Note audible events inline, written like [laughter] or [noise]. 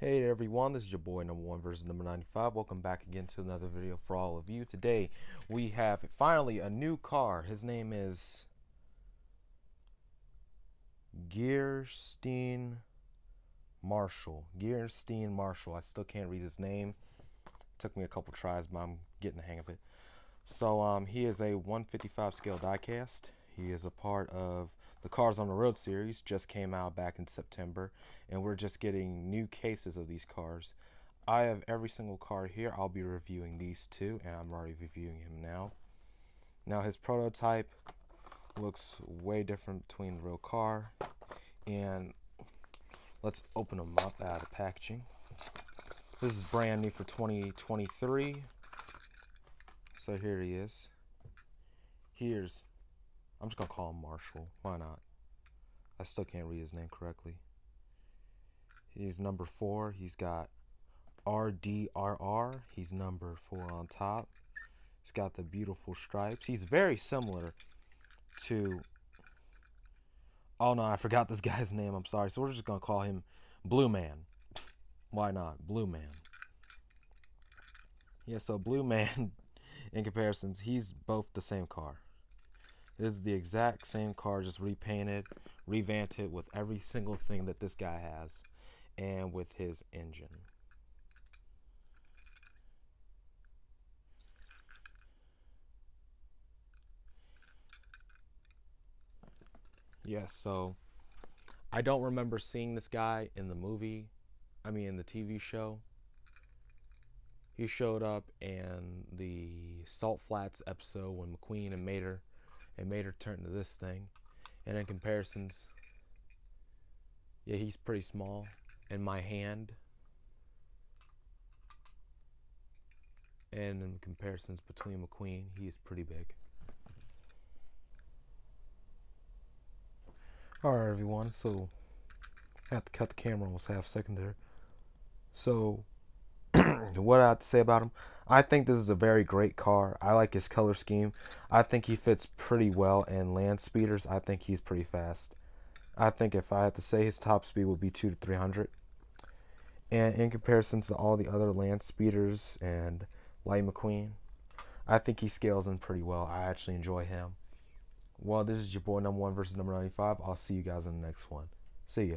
Hey everyone, this is your boy number one versus number 95. Welcome back again to another video for all of you. Today we have finally a new car. His name is Gearsten Marshall. Gearsten Marshall. I still can't read his name. took me a couple tries, but I'm getting the hang of it. So um, he is a 155 scale diecast. He is a part of the Cars on the Road series just came out back in September, and we're just getting new cases of these cars. I have every single car here. I'll be reviewing these two, and I'm already reviewing him now. Now, his prototype looks way different between the real car, and let's open them up out of packaging. This is brand new for 2023. So here he is. Here's I'm just gonna call him Marshall. Why not? I still can't read his name correctly. He's number four. He's got RDRR. He's number four on top. He's got the beautiful stripes. He's very similar to. Oh no, I forgot this [laughs] guy's name. I'm sorry. So we're just gonna call him Blue Man. [laughs] Why not? Blue Man. Yeah, so Blue Man, [laughs] in comparisons, he's both the same car. This is the exact same car, just repainted, revamped it with every single thing that this guy has, and with his engine. Yes, yeah, so I don't remember seeing this guy in the movie, I mean, in the TV show. He showed up in the Salt Flats episode when McQueen and Mater and made her turn to this thing. And in comparisons, yeah, he's pretty small. In my hand, and in comparisons between McQueen, he's pretty big. Alright, everyone, so I have to cut the camera almost half second there. So, [clears throat] what I have to say about him, I think this is a very great car. I like his color scheme. I think he fits pretty well in land speeders. I think he's pretty fast. I think if I had to say his top speed would be 2 to 300. And in comparison to all the other land speeders and Light McQueen, I think he scales in pretty well. I actually enjoy him. Well, this is your boy number one versus number 95. I'll see you guys in the next one. See ya.